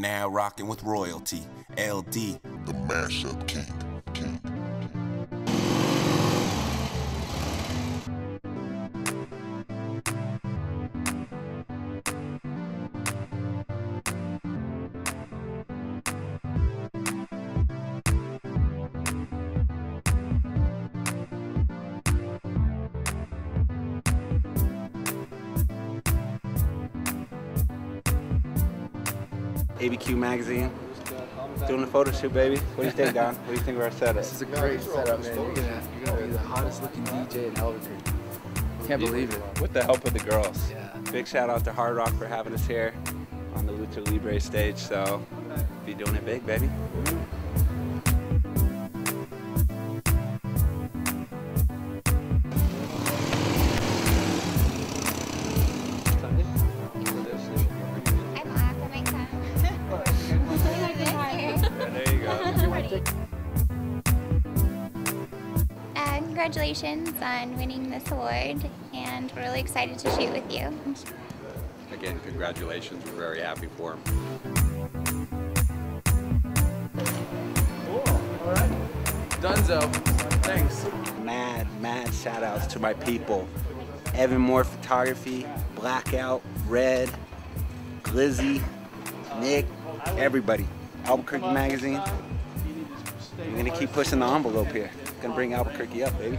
now rocking with royalty. LD. The mashup king. King. ABQ magazine. Doing a photo shoot, baby. What do you think, Don? What do you think of our setup? This is a great setup, man. You're gonna, you're gonna be the hottest looking DJ in Albuquerque. Can't believe it. With the help of the girls. Yeah. Big shout out to Hard Rock for having us here on the Lucha Libre stage. So, be doing it big, baby. Congratulations on winning this award, and we're really excited to shoot with you. Again, congratulations. We're very happy for him. Cool. All right. Dunzo. Thanks. Mad, mad shout outs to my people. Evan Moore Photography, Blackout, Red, Glizzy, Nick, everybody. Albuquerque Magazine. We're gonna keep pushing the envelope here. Gonna bring Albuquerque up, baby.